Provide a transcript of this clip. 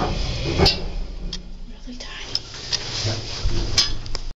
Really tiny. Yep.